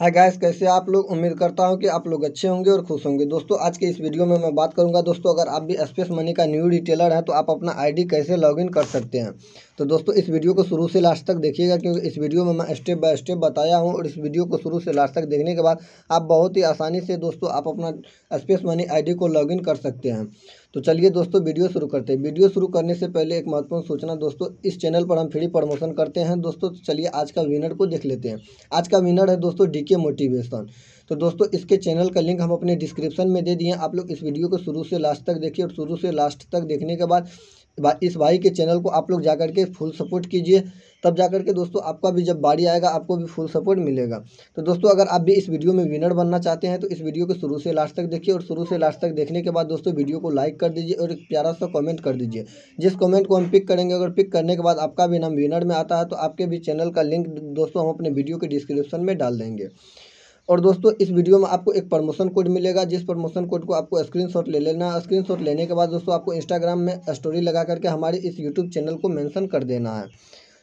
Hi guys कैसे आप लोग? उम्मीद करता हूँ कि आप लोग अच्छे होंगे और खुश होंगे। दोस्तों, आज के इस वीडियो में मैं बात करूँगा, दोस्तों, अगर आप भी स्पेस मनी का न्यू रिटेलर हैं तो आप अपना आईडी कैसे लॉगिन कर सकते हैं? तो दोस्तों, इस वीडियो को शुरू से लास्ट तक देखिएगा, क्योंकि इस वीडियो में मैं स्टेप बाय स्टेप बताया हूँ और इस वीडियो को शुरू से लास्ट तक देखने के बाद आप बहुत ही आसानी से दोस्तों, आप अपना स्पेस मनी आईडी को लॉगिन कर सकते हैं। तो चलिए दोस्तों, वीडियो शुरू करते हैं। वीडियो शुरू करने से पहले एक महत्वपूर्ण सूचना दोस्तों, इस चैनल पर हम फ्री प्रमोशन करते हैं। दोस्तों, चलिए आज का विनर को देख लेते हैं। आज का विनर है दोस्तों डी के मोटिवेशन तो दोस्तों, इसके चैनल का लिंक हम अपने डिस्क्रिप्शन में दे दिए आप लोग इस वीडियो को शुरू से लास्ट तक देखिए और शुरू से लास्ट तक देखने के बाद इस भाई के चैनल को आप लोग जा के फुल सपोर्ट कीजिए, तब जा कर के दोस्तों आपका भी जब बाड़ी आएगा, आपको भी फुल सपोर्ट मिलेगा। तो दोस्तों, अगर आप भी इस वीडियो में विनर बनना चाहते हैं तो इस वीडियो को शुरू से लास्ट तक देखिए और शुरू से लास्ट तक देखने के बाद दोस्तों वीडियो को लाइक कर दीजिए और एक प्यारा सा कमेंट कर दीजिए। जिस कमेंट को हम पिक करेंगे, अगर पिक करने के बाद आपका भी नाम विनर में आता है तो आपके भी चैनल का लिंक दोस्तों हम अपने वीडियो के डिस्क्रिप्शन में डाल देंगे। और दोस्तों, इस वीडियो में आपको एक प्रमोशन कोड मिलेगा। जिस प्रमोशन कोड को आपको स्क्रीनशॉट ले लेना स्क्रीनशॉट लेने के बाद दोस्तों, आपको इंस्टाग्राम में स्टोरी लगा करके हमारे इस यूट्यूब चैनल को मेंशन कर देना है।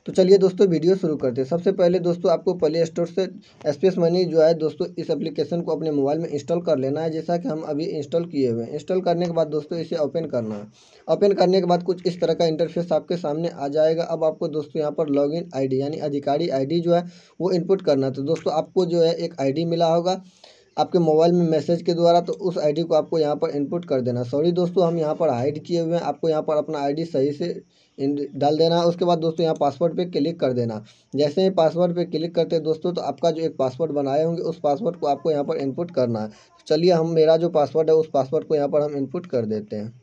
तो चलिए दोस्तों, वीडियो शुरू करते हैं। सबसे पहले दोस्तों, आपको प्ले स्टोर से स्पेस मनी जो है दोस्तों, इस एप्लीकेशन को अपने मोबाइल में इंस्टॉल कर लेना है, जैसा कि हम अभी इंस्टॉल किए हुए हैं। इंस्टॉल करने के बाद दोस्तों, इसे ओपन करना है। ओपन करने के बाद कुछ इस तरह का इंटरफेस आपके सामने आ जाएगा। अब आपको दोस्तों, यहाँ पर लॉगिन आईडी यानी अधिकारी आईडी जो है, वो इनपुट करना है। तो दोस्तों, आपको जो है एक आईडी मिला होगा। आपके मोबाइल में मैसेज के द्वारा तो उस आईडी को आपको यहाँ पर इनपुट कर देना। सॉरी दोस्तों, हम यहाँ पर हाइड किए हुए हैं। आपको यहाँ पर अपना आईडी सही से डाल देना। है उसके बाद दोस्तों, यहाँ पासवर्ड पे क्लिक कर देना। जैसे ही पासवर्ड पे क्लिक करते हैं दोस्तों तो आपका जो एक पासवर्ड बनाए होंगे, उस पासवर्ड को आपको यहाँ पर इनपुट करना है। चलिए, हम, मेरा जो पासवर्ड है, उस पासवर्ड को यहाँ पर हम इनपुट कर देते हैं।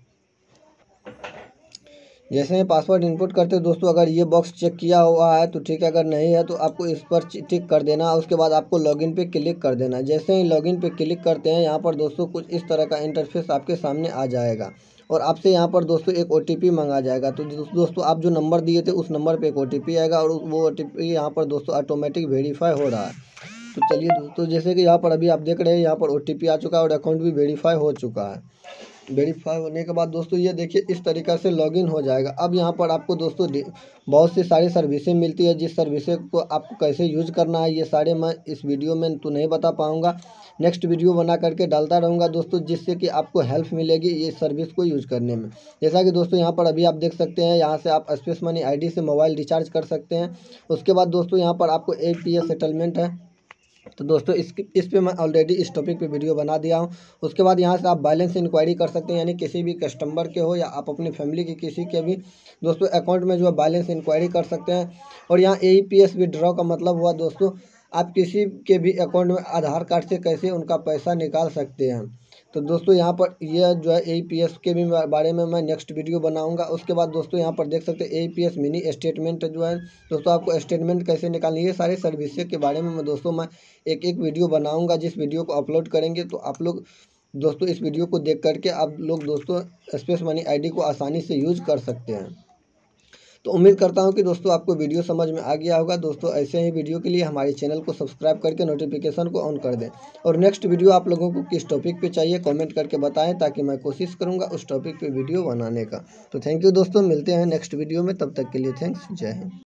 जैसे ही पासवर्ड इनपुट करते हैं दोस्तों, अगर ये बॉक्स चेक किया हुआ है तो ठीक है। अगर नहीं है तो आपको इस पर टिक कर देना है उसके बाद आपको लॉगिन पे क्लिक कर देना। जैसे ही लॉगिन पे क्लिक करते हैं, यहाँ पर दोस्तों, कुछ इस तरह का इंटरफेस आपके सामने आ जाएगा। और आपसे यहाँ पर दोस्तों, एक ओ मंगा जाएगा। तो दोस्तों, आप जो नंबर दिए थे, उस नंबर पर एक ओटीपी आएगा और वो ओ टी यहाँ पर दोस्तों ऑटोमेटिक वेरीफाई हो रहा है। तो चलिए दोस्तों, जैसे कि यहाँ पर अभी आप देख रहे हैं, यहाँ पर ओटीपी आ चुका है और अकाउंट भी वेरीफाई हो चुका है। वेरीफाई होने के बाद दोस्तों ये देखिए इस तरीक़ा से लॉगिन हो जाएगा। अब यहाँ पर आपको दोस्तों बहुत सी सारी सर्विसें मिलती है। जिस सर्विसें को आपको कैसे यूज़ करना है, ये सारे मैं इस वीडियो में तो नहीं बता पाऊँगा। नेक्स्ट वीडियो बना करके डालता रहूँगा दोस्तों, जिससे कि आपको हेल्प मिलेगी ये सर्विस को यूज़ करने में। जैसा कि दोस्तों यहाँ पर अभी आप देख सकते हैं, यहाँ से आप स्पेस मनी आईडी से मोबाइल रिचार्ज कर सकते हैं। उसके बाद दोस्तों यहाँ पर आपको ए सेटलमेंट है। तो दोस्तों, इस इस पे मैं ऑलरेडी इस टॉपिक पे वीडियो बना दिया हूँ। उसके बाद यहाँ से आप बैलेंस इंक्वायरी कर सकते हैं, यानी किसी भी कस्टमर के हो या आप अपनी फैमिली के किसी के भी। दोस्तों अकाउंट में जो है बैलेंस इंक्वायरी कर सकते हैं। और यहाँ ए पी एस विड्रॉ का मतलब हुआ, दोस्तों, आप किसी के भी अकाउंट में आधार कार्ड से कैसे उनका पैसा निकाल सकते हैं। तो दोस्तों यहाँ पर यह जो है ए पी एस के भी बारे में मैं नेक्स्ट वीडियो बनाऊँगा। उसके बाद दोस्तों यहाँ पर देख सकते हैं A P S mini statement जो है। दोस्तों आपको स्टेटमेंट कैसे निकालनी है सारे सर्विसेज़ के बारे में मैं दोस्तों मैं एक एक वीडियो बनाऊँगा। जिस वीडियो को अपलोड करेंगे तो आप लोग दोस्तों इस वीडियो को देख करके आप लोग दोस्तों स्पेस मनी आईडी को आसानी से यूज़ कर सकते हैं। तो उम्मीद करता हूँ कि दोस्तों आपको वीडियो समझ में आ गया होगा। दोस्तों, ऐसे ही वीडियो के लिए हमारे चैनल को सब्सक्राइब करके नोटिफिकेशन को ऑन कर दें। और नेक्स्ट वीडियो आप लोगों को किस टॉपिक पर चाहिए कॉमेंट करके बताएँ ताकि मैं कोशिश करूँगा उस टॉपिक पर वीडियो बनाने का। तो थैंक यू दोस्तों, मिलते हैं नेक्स्ट वीडियो में, तब तक के लिए थैंक्स जय हिंद।